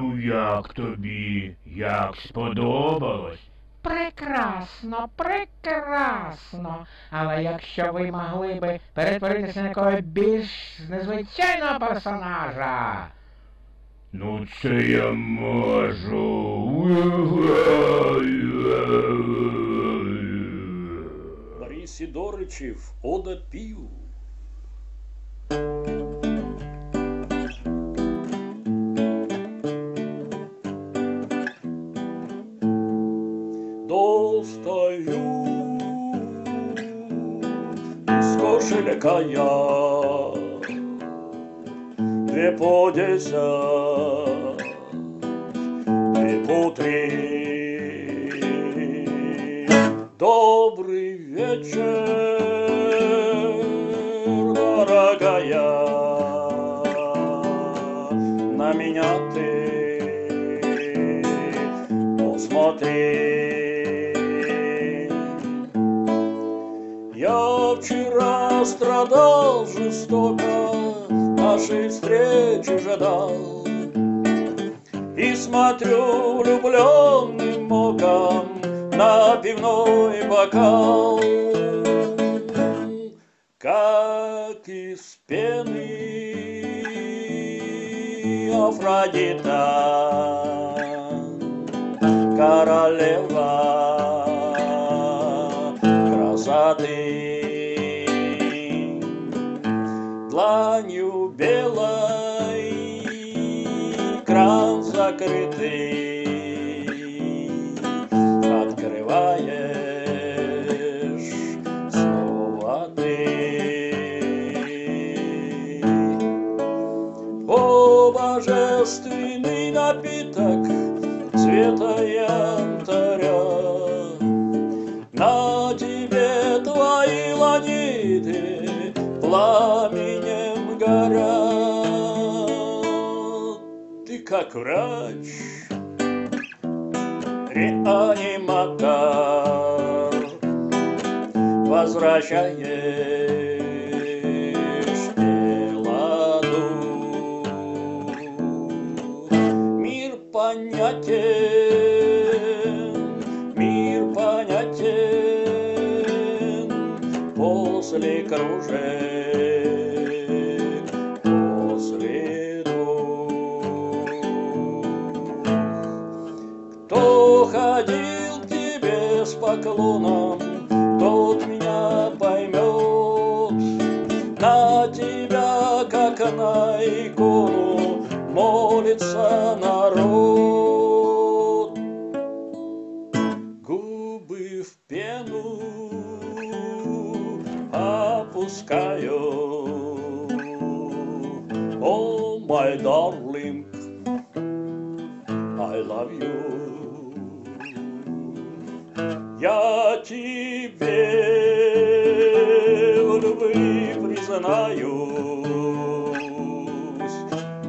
Ну як тобі? Як сподобалось? Прекрасно, прекрасно. Але якщо ви могли би перетворитися на якогось більш незвичайного персонажа. Ну це я можу. Борис Сидорычев, Ода пил. Кошелька Две по десять, две по три. Добрый вечер, дорогая, на меня ты посмотри. Страдал жестоко, нашей встречи ждал. И смотрю влюбленным оком на пивной бокал, как из пены Афродита, королева Дланью белой. Кран закрытый, Открываешь снова ты. О, божественный напиток цвета янтаря, На тебе твои ланиты пламенем горят. Ты как врач, реаниматор, Возвращаешь тело дух. Мир понятен, мир понятен после кружек, ходил к тебе с поклоном, тот меня поймет. На тебя, как на икону, молится народ. Губы в пену опускаю. Oh, my darling, I love you. Тебе в любви признаюсь,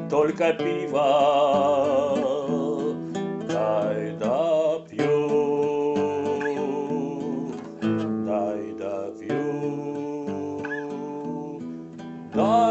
только пиво дай допью, дай допью, дай